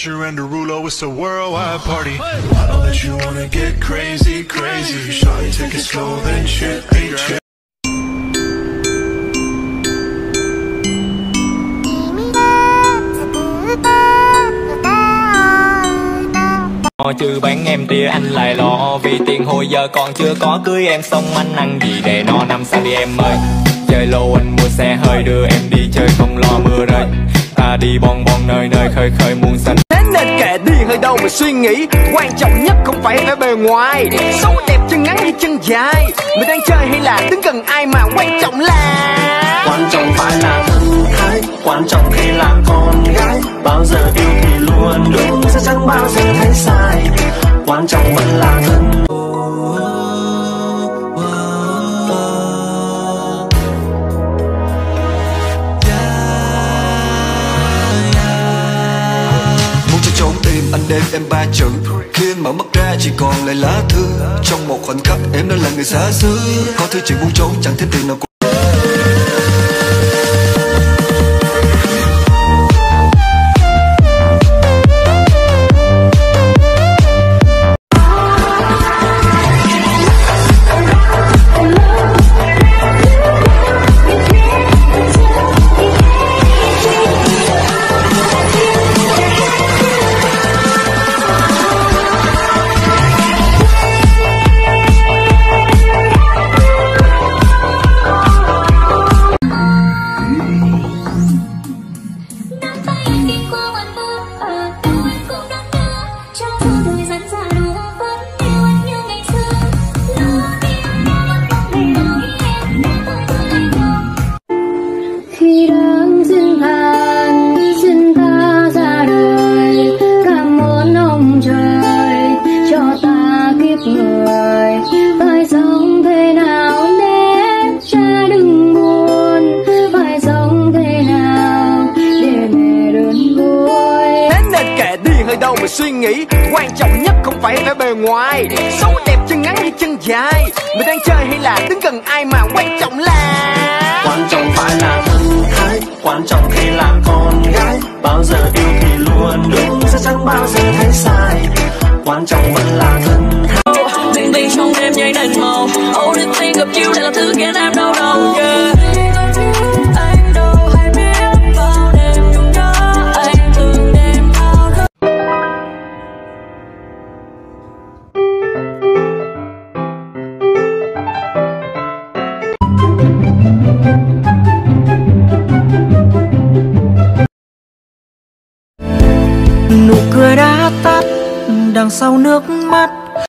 Dasher and Derulo, it's a worldwide party. I know that you wanna get crazy, crazy. Shawty, take it slow, then shit ain't shit. Chứ bán em tia anh lại lo. Vì tiền hồi giờ còn chưa có cưới em Xong anh ăn gì để no năm sau đi em ơi. Chơi lô anh mua xe hơi đưa em đi chơi không lo mưa rơi. Ta đi bon bon nơi nơi khơi khơi muôn xanh đâu mà suy nghĩ. Quan trọng nhất không phải vẻ bề ngoài. Xấu đẹp chân ngắn hay chân dài. Mình đang chơi hay là đứng gần ai mà quan trọng là quan trọng phải là thân thái, quan trọng khi là con gái. Bao giờ yêu thì luôn đúng sẽ chẳng bao giờ thấy sai. Quan trọng vẫn là thân. Anh đem em ba chữ khi anh mở mắt ra chỉ còn lại lá thư. Trong một khoảnh khắc em đã là người xa xứ, có thứ chuyện muốn trốn chẳng thấy từ nào đâu mà suy nghĩ. Quan trọng nhất không phải vẻ bề ngoài. Xấu đẹp chân ngắn hay chân dài. Mình đang chơi hay là đứng gần ai mà quan trọng là quan trọng phải là thân thái quan trọng khi là con gái. Bao giờ yêu thì luôn đúng sẽ chẳng bao giờ thấy sai. Quan trọng vẫn là thân thái. Tình tình trong đêm nháy đèn màu. The thing of you là thứ khiến em đau đầu. Yeah. Đằng sau nước mắt.